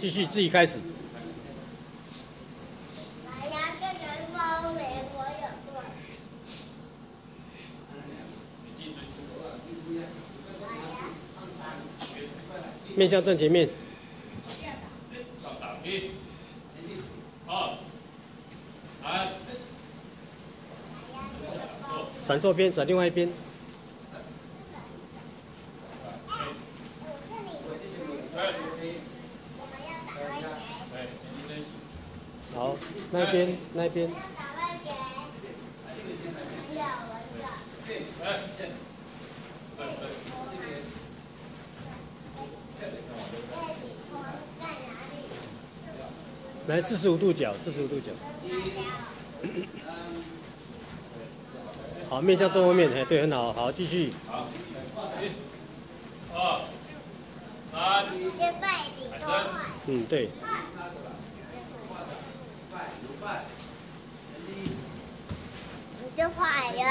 继续自己开始。面向正前面。二、三。转错边，转另外一边。那边，那边。来四十五度角，四十五度角。好，面向正后面，哎，对，很好，好，继续。好，一、二、三。嗯，对。你就坏人。